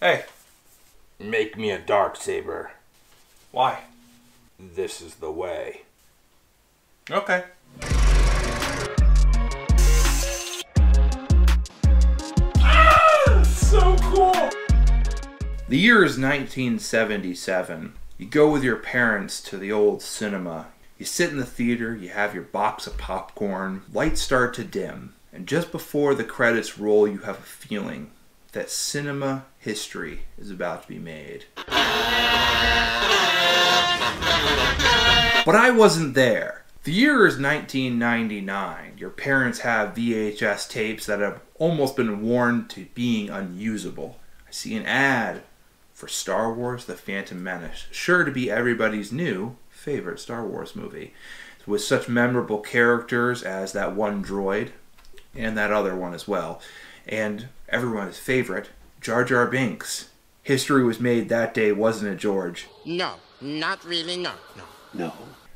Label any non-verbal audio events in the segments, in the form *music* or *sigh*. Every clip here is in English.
Hey, Make me a dark saber. why? This is the way. Okay. Ah, So cool. The year is 1977. You go with your parents to the old cinema. You sit in the theater, you have your box of popcorn, lights start to dim, and just before the credits roll, you have a feeling that cinema history is about to be made. But I wasn't there. The year is 1999. Your parents have VHS tapes that have almost been worn to being unusable. I see an ad for Star Wars The Phantom Menace, sure to be everybody's new favorite Star Wars movie, with such memorable characters as that one droid and that other one as well, and everyone's favorite, Jar Jar Binks. History was made that day, wasn't it, George? No, not really, no, no. No.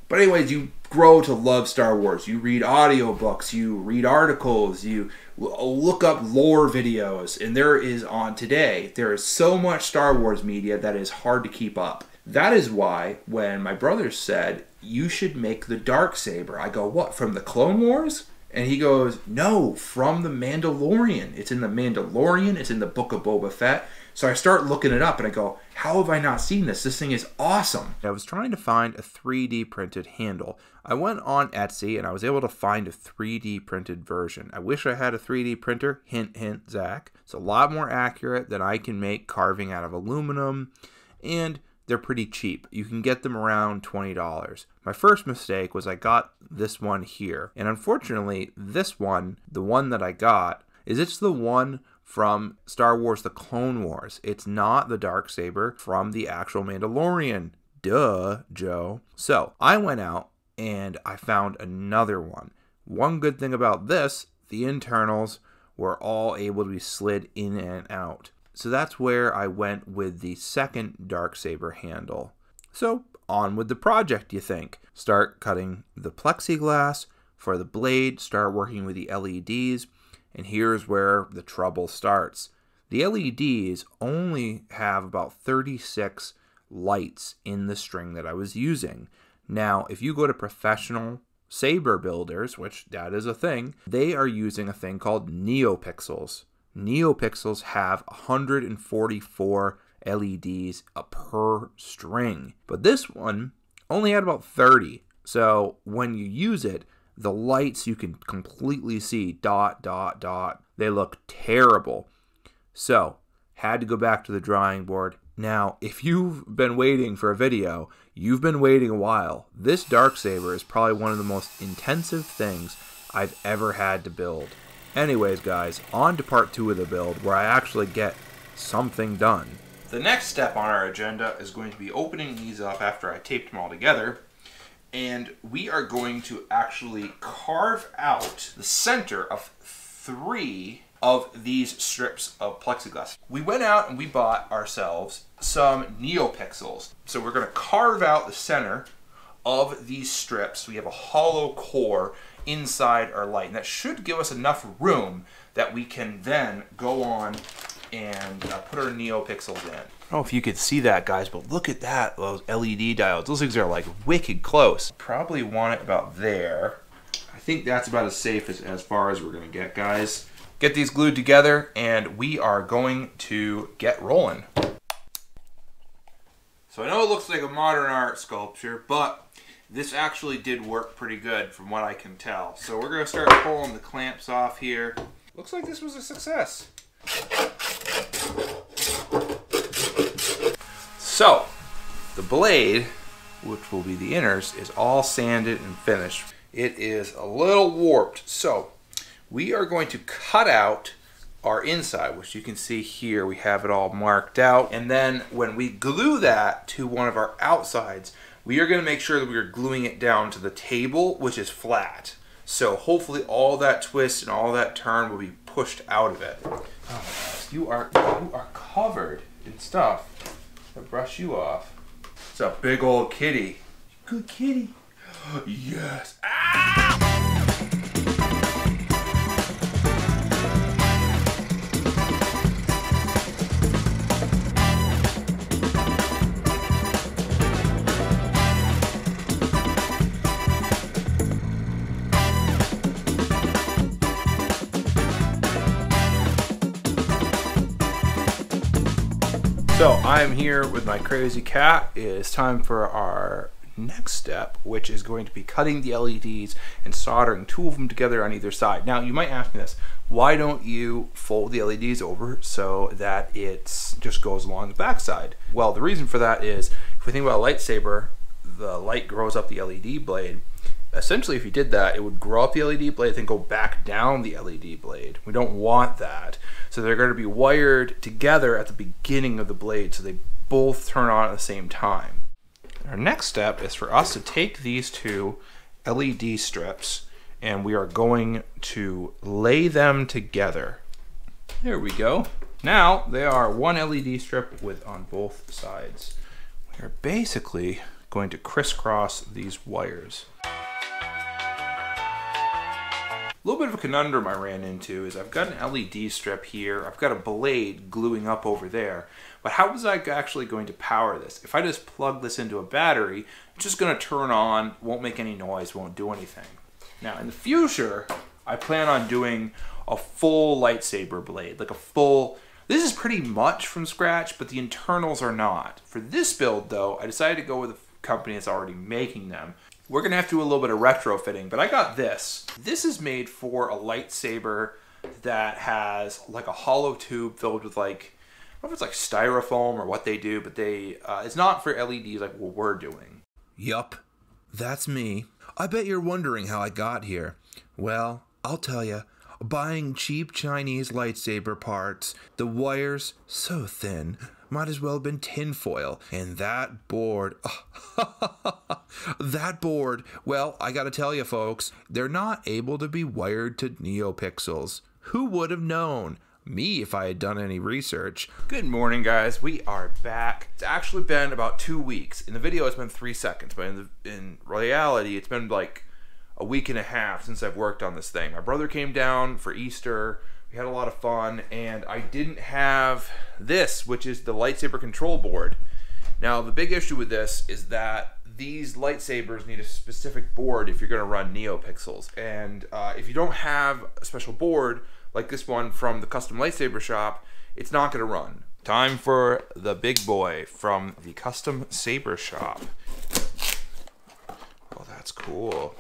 But anyways, you grow to love Star Wars. You read audiobooks, you read articles, you look up lore videos, and there is on today, there is so much Star Wars media that is hard to keep up. That is why when my brother said, "You should make the dark saber." I go, "What? From the Clone Wars?" And he goes, "No, from the Mandalorian. It's in the Mandalorian, it's in the Book of Boba Fett." So I start looking it up and I go, How have I not seen this? This thing is awesome. I was trying to find a 3D printed handle. I went on Etsy and I was able to find a 3D printed version. I wish I had a 3D printer. Hint, hint, Zach. It's a lot more accurate than I can make carving out of aluminum. And they're pretty cheap. You can get them around $20. My first mistake was I got this one here. And unfortunately, this one, the one that I got, is it's the one from Star Wars The Clone Wars. It's not the dark saber from the actual Mandalorian. Duh, Joe. So, I went out and I found another one. One good thing about this, the internals were all able to be slid in and out. So that's where I went with the second dark saber handle. So, on with the project, you think. Start cutting the plexiglass for the blade, start working with the LEDs, and here's where the trouble starts. The LEDs only have about 36 lights in the string that I was using. Now, if you go to professional saber builders, which that is a thing, they are using a thing called NeoPixels. NeoPixels have 144 LEDs a per string, but this one only had about 30. So when you use it, the lights you can completely see dot, dot, dot. They look terrible. So, had to go back to the drawing board. Now, if you've been waiting for a video, you've been waiting a while. This dark saber is probably one of the most intensive things I've ever had to build. Anyways, guys, on to part two of the build where I actually get something done. The next step on our agenda is going to be opening these up after I taped them all together and we are going to actually carve out the center of three of these strips of plexiglass. We went out and we bought ourselves some NeoPixels. So we're going to carve out the center of these strips. We have a hollow core inside our light, and that should give us enough room that we can then go on and uh, put our NeoPixels in. I don't know if you could see that, guys, but look at that, those LED diodes. Those things are like wicked close. Probably want it about there. I think that's about as safe as, as far as we're gonna get, guys. Get these glued together, and we are going to get rolling. So I know it looks like a modern art sculpture, but this actually did work pretty good from what I can tell. So we're gonna start pulling the clamps off here. Looks like this was a success. So, the blade, which will be the inners, is all sanded and finished. It is a little warped, so we are going to cut out our inside, which you can see here, we have it all marked out. And then when we glue that to one of our outsides, we are gonna make sure that we are gluing it down to the table, which is flat. So hopefully all that twist and all that turn will be pushed out of it. Oh you are, you are covered in stuff. I'll brush you off. It's a big old kitty. Good kitty. *gasps* Yes. So I'm here with my crazy cat. It's time for our next step, which is going to be cutting the LEDs and soldering two of them together on either side. Now you might ask me this, why don't you fold the LEDs over so that it just goes along the backside? Well, the reason for that is if we think about a lightsaber, the light grows up the LED blade. Essentially, if you did that, it would grow up the LED blade, then go back down the LED blade. We don't want that. So they're going to be wired together at the beginning of the blade so they both turn on at the same time. Our next step is for us to take these two LED strips and we are going to lay them together. There we go. Now they are one LED strip with on both sides. We are basically going to crisscross these wires. A little bit of a conundrum I ran into is I've got an LED strip here, I've got a blade gluing up over there, but how was I actually going to power this? If I just plug this into a battery, it's just going to turn on, won't make any noise, won't do anything. Now in the future, I plan on doing a full lightsaber blade, like a full this is pretty much from scratch, but the internals are not. For this build though, I decided to go with a company that's already making them. We're gonna have to do a little bit of retrofitting, but I got this. This is made for a lightsaber that has like a hollow tube filled with like, I don't know if it's like styrofoam or what they do, but they, uh, it's not for LEDs like what we're doing. Yup, that's me. I bet you're wondering how I got here. Well, I'll tell you. Buying cheap Chinese lightsaber parts, the wires so thin, might as well have been tinfoil. And that board, *laughs* that board, well, I gotta tell you, folks, they're not able to be wired to NeoPixels. Who would have known? Me, if I had done any research. Good morning, guys. We are back. It's actually been about two weeks. In the video, it's been three seconds, but in, the, in reality, it's been like a week and a half since I've worked on this thing. My brother came down for Easter. We had a lot of fun, and I didn't have this, which is the lightsaber control board. Now, the big issue with this is that these lightsabers need a specific board if you're going to run NeoPixels. And uh, if you don't have a special board, like this one from the Custom Lightsaber Shop, it's not going to run. Time for the big boy from the Custom Saber Shop. Oh, that's cool.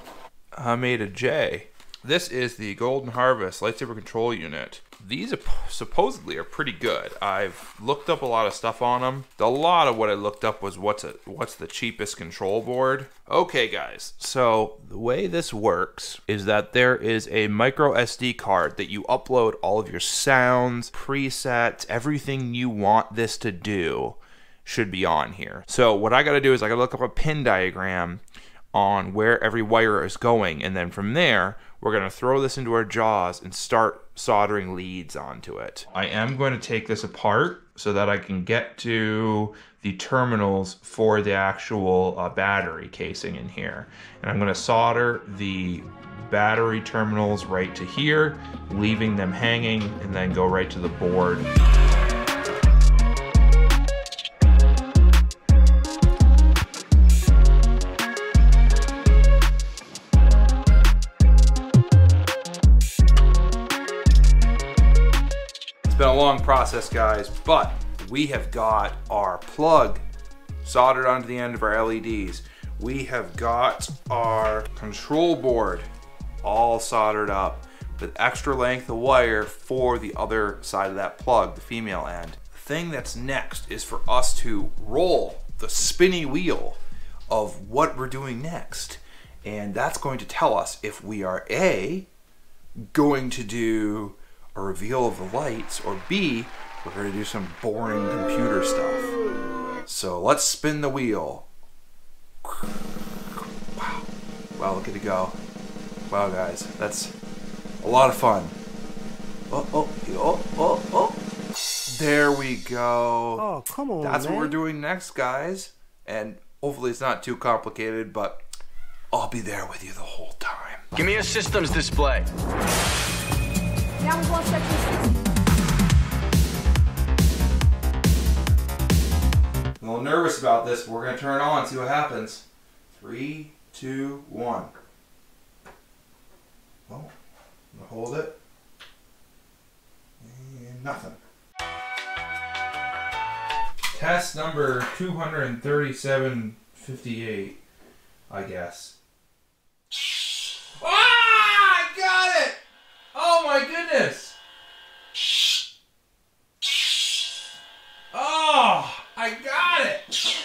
I made a J. This is the Golden Harvest lightsaber control unit. These supposedly are pretty good. I've looked up a lot of stuff on them. A lot of what I looked up was what's a, what's the cheapest control board. Okay, guys. So the way this works is that there is a micro SD card that you upload all of your sounds, presets, everything you want this to do should be on here. So what I got to do is I got to look up a pin diagram on where every wire is going and then from there we're going to throw this into our jaws and start soldering leads onto it. I am going to take this apart so that I can get to the terminals for the actual uh, battery casing in here. And I'm going to solder the battery terminals right to here, leaving them hanging, and then go right to the board. Process, guys, but we have got our plug soldered onto the end of our LEDs. We have got our control board all soldered up with extra length of wire for the other side of that plug, the female end. The thing that's next is for us to roll the spinny wheel of what we're doing next. And that's going to tell us if we are A, going to do a reveal of the lights, or B, we're going to do some boring computer stuff. So let's spin the wheel. Wow. Wow, look at it go. Wow, guys, that's a lot of fun. Oh, oh, oh, oh, oh. There we go. Oh, come on, That's man. what we're doing next, guys. And hopefully it's not too complicated, but I'll be there with you the whole time. Give me a systems display. Section I'm a little nervous about this, but we're going to turn on and see what happens. Three, two, one. Oh, hold it. And nothing. test number 23758, I guess. Ah! I got it! Oh goodness! Oh, I got it!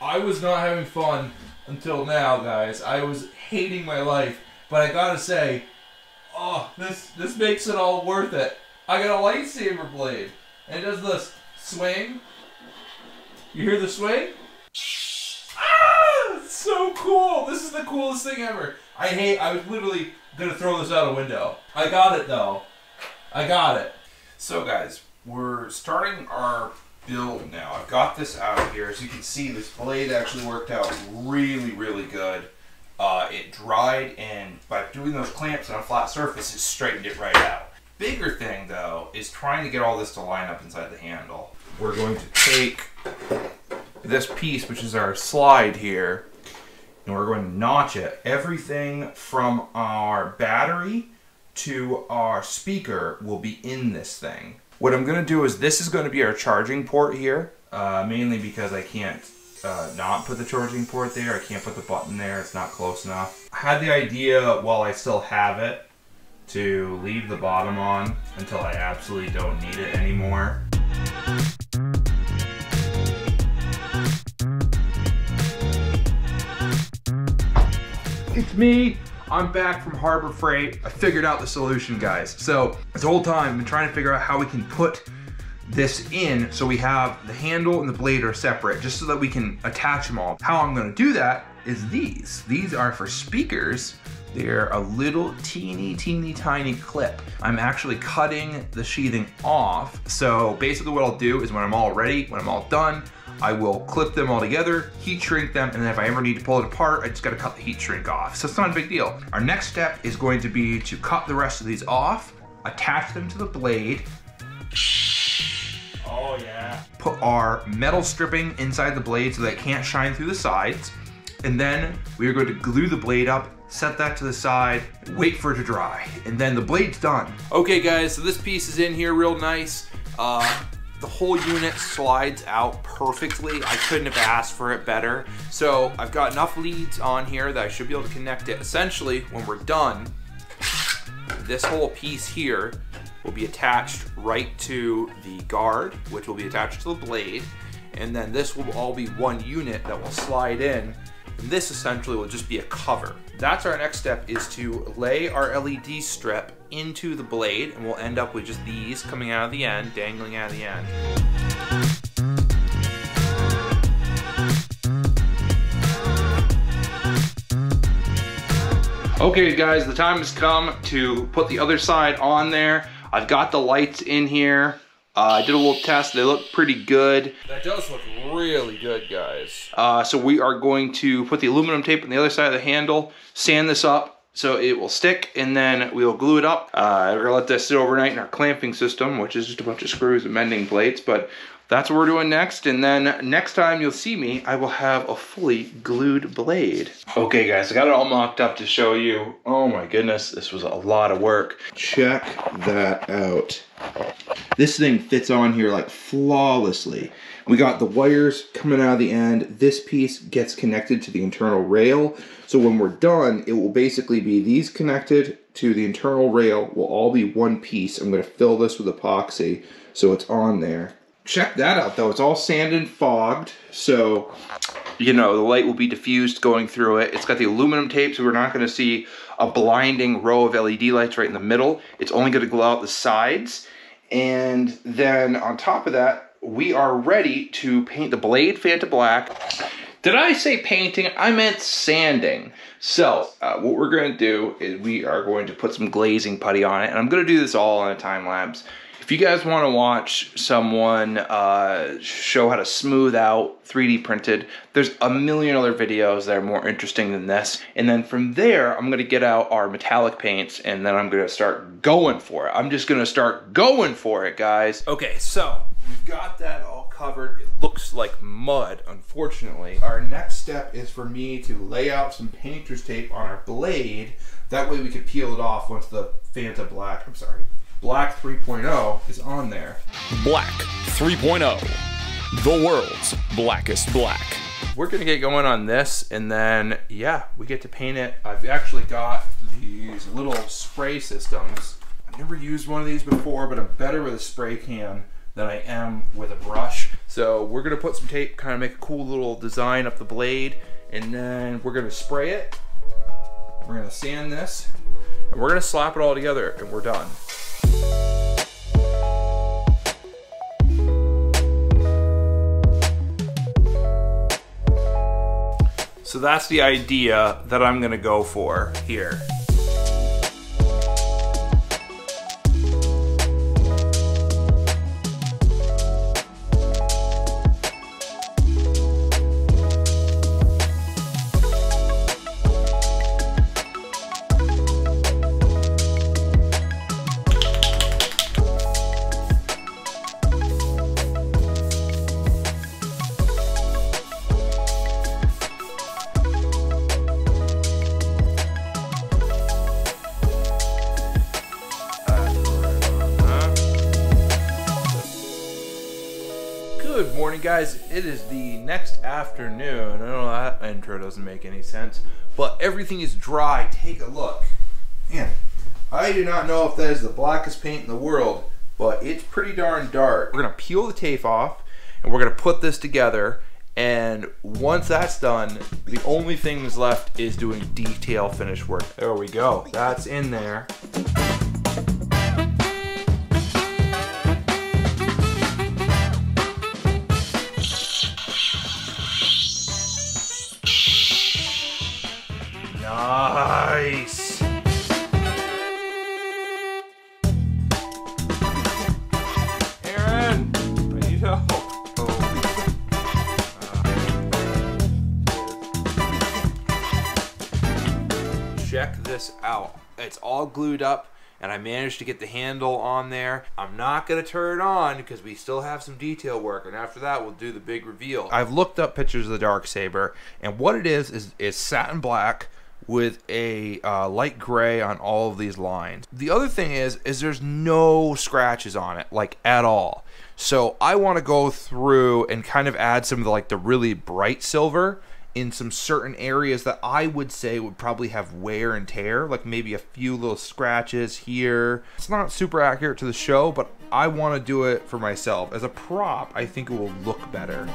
I was not having fun until now, guys. I was hating my life, but I gotta say, oh, this this makes it all worth it. I got a lightsaber blade, and it does this swing. You hear the swing? Ah, so cool! This is the coolest thing ever. I hate. I was literally gonna throw this out a window. I got it though. I got it. So guys, we're starting our build now. I've got this out of here. As you can see, this blade actually worked out really, really good. Uh, it dried, and by doing those clamps on a flat surface, it straightened it right out. Bigger thing, though, is trying to get all this to line up inside the handle. We're going to take this piece, which is our slide here, and we're going to notch it. Everything from our battery to our speaker will be in this thing. What I'm going to do is this is going to be our charging port here, uh, mainly because I can't uh, not put the charging port there. I can't put the button there. It's not close enough. I had the idea while I still have it to leave the bottom on until I absolutely don't need it anymore. It's me. I'm back from Harbor Freight. I figured out the solution, guys. So this whole time, I've been trying to figure out how we can put this in so we have the handle and the blade are separate, just so that we can attach them all. How I'm gonna do that is these. These are for speakers. They're a little teeny, teeny, tiny clip. I'm actually cutting the sheathing off. So basically what I'll do is when I'm all ready, when I'm all done, I will clip them all together, heat shrink them, and then if I ever need to pull it apart, I just gotta cut the heat shrink off. So it's not a big deal. Our next step is going to be to cut the rest of these off, attach them to the blade, Oh yeah. put our metal stripping inside the blade so that it can't shine through the sides, and then we are going to glue the blade up, set that to the side, wait for it to dry, and then the blade's done. Okay guys, so this piece is in here real nice. Uh, the whole unit slides out perfectly. I couldn't have asked for it better. So I've got enough leads on here that I should be able to connect it. Essentially, when we're done, this whole piece here will be attached right to the guard, which will be attached to the blade. And then this will all be one unit that will slide in. And this essentially will just be a cover. That's our next step is to lay our LED strip into the blade and we'll end up with just these coming out of the end, dangling out of the end. Okay guys, the time has come to put the other side on there. I've got the lights in here. Uh, I did a little test, they look pretty good. That does look really good, guys. Uh, so we are going to put the aluminum tape on the other side of the handle, sand this up so it will stick, and then we'll glue it up. Uh, we're gonna let this sit overnight in our clamping system, which is just a bunch of screws and mending plates, but that's what we're doing next. And then next time you'll see me, I will have a fully glued blade. Okay guys, I got it all mocked up to show you. Oh my goodness, this was a lot of work. Check that out. This thing fits on here like flawlessly. We got the wires coming out of the end. This piece gets connected to the internal rail. So when we're done, it will basically be these connected to the internal rail will all be one piece. I'm gonna fill this with epoxy so it's on there. Check that out though, it's all sanded and fogged. So, you know, the light will be diffused going through it. It's got the aluminum tape, so we're not gonna see a blinding row of LED lights right in the middle. It's only gonna glow out the sides. And then on top of that, we are ready to paint the blade Vantablack. Did I say painting? I meant sanding. So uh, what we're gonna do is we are going to put some glazing putty on it, and I'm gonna do this all on a time lapse. If you guys want to watch someone uh, show how to smooth out 3D printed, there's a million other videos that are more interesting than this. And then from there, I'm gonna get out our metallic paints and then I'm gonna start going for it. I'm just gonna start going for it, guys. Okay, so we've got that all covered. It looks like mud, unfortunately. Our next step is for me to lay out some painter's tape on our blade. That way we can peel it off once the Vantablack, I'm sorry, Black 3.0 is on there. Black 3.0. the world's blackest black. We're gonna get going on this, and then yeah, we get to paint it. I've actually got these little spray systems. I've never used one of these before, but I'm better with a spray can than I am with a brush. So we're gonna put some tape, kind of make a cool little design up the blade, and then we're gonna spray it. We're gonna sand this, and we're gonna slap it all together, and we're done. So that's the idea that I'm gonna go for here. Know that intro doesn't make any sense, but everything is dry. Take a look. Man, I do not know if that is the blackest paint in the world, but it's pretty darn dark. We're gonna peel the tape off, and we're gonna put this together. And once that's done, the only thing that's left is doing detail finish work. There we go. That's in there. This out. It's all glued up and I managed to get the handle on there. I'm not gonna turn it on because we still have some detail work, and after that we'll do the big reveal. I've looked up pictures of the dark saber, and what it is is is satin black with a uh, light gray on all of these lines. The other thing is is there's no scratches on it like at all. So I want to go through and kind of add some of the like the really bright silver in some certain areas that I would say would probably have wear and tear, like maybe a few little scratches here. It's not super accurate to the show, but I want to do it for myself. As a prop, I think it will look better.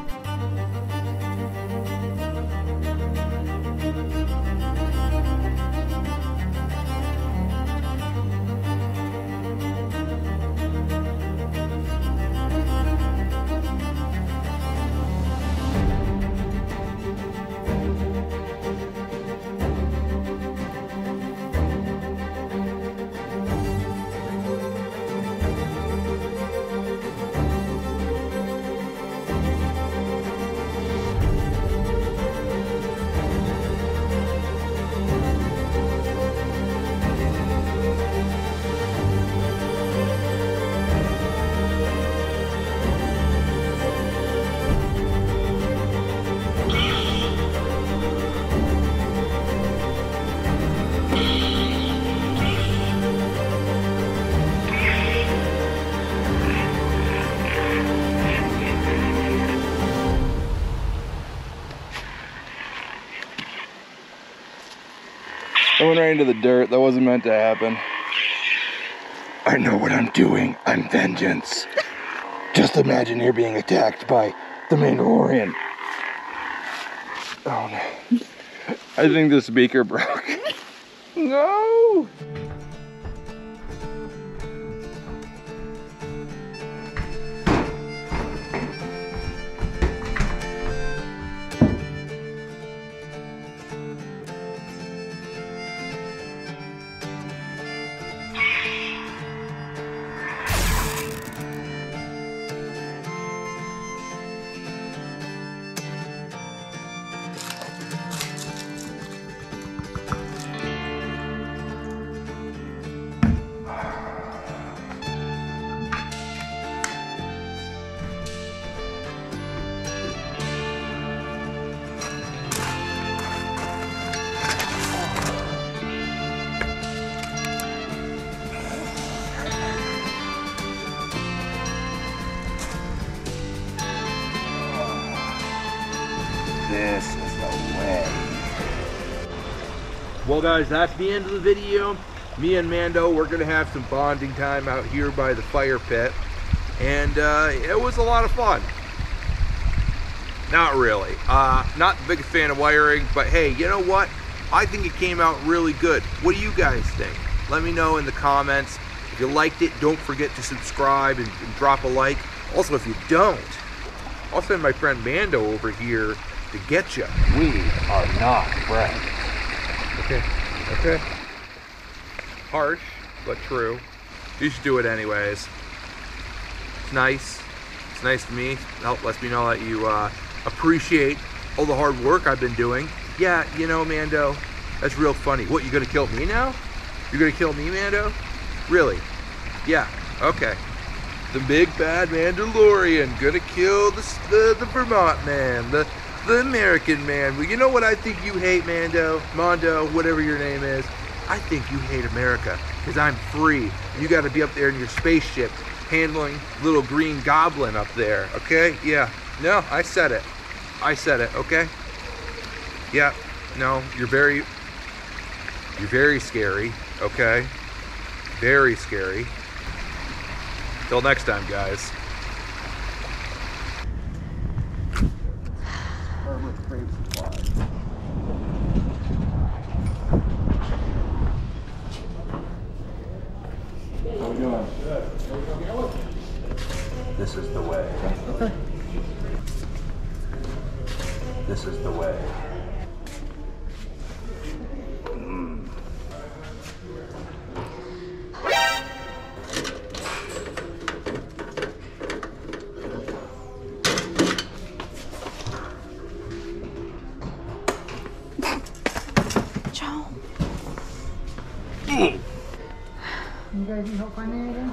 Into the dirt. That wasn't meant to happen. I know what I'm doing. I'm vengeance. Just imagine you're being attacked by the Mandalorian. Oh no. I think the speaker broke. *laughs* no! Well, guys, that's the end of the video. Me and Mando, we're gonna have some bonding time out here by the fire pit, and uh, it was a lot of fun. Not really. Uh, not the biggest fan of wiring, but hey, you know what? I think it came out really good. What do you guys think? Let me know in the comments. If you liked it, don't forget to subscribe and, and drop a like. Also, if you don't, I'll send my friend Mando over here to get you. We are not friends. Okay. Okay. Harsh, but true. You should do it anyways. It's nice. It's nice to me. It help lets me know that you uh, appreciate all the hard work I've been doing. Yeah, you know, Mando, that's real funny. What, you gonna kill me now? You're gonna kill me, Mando? Really? Yeah, okay. The big bad Mandalorian gonna kill the, the, the Vermont man, the, the American man. Well, you know what I think you hate, Mando? Mondo, whatever your name is. I think you hate America because I'm free. You got to be up there in your spaceship handling little green goblin up there, okay? Yeah. No, I said it. I said it, okay? Yeah. No, you're very you're very scary, okay? Very scary. Till next time, guys. Joe. You guys need help finding anything?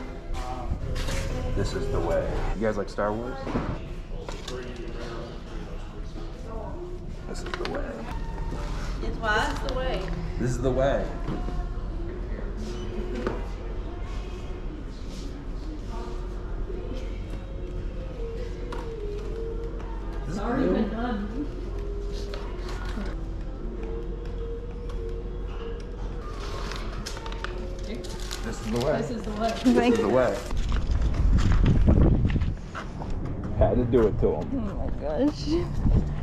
This is the way. You guys like Star Wars? This is the way. It's what? the way. This is the way. To him. Oh my gosh.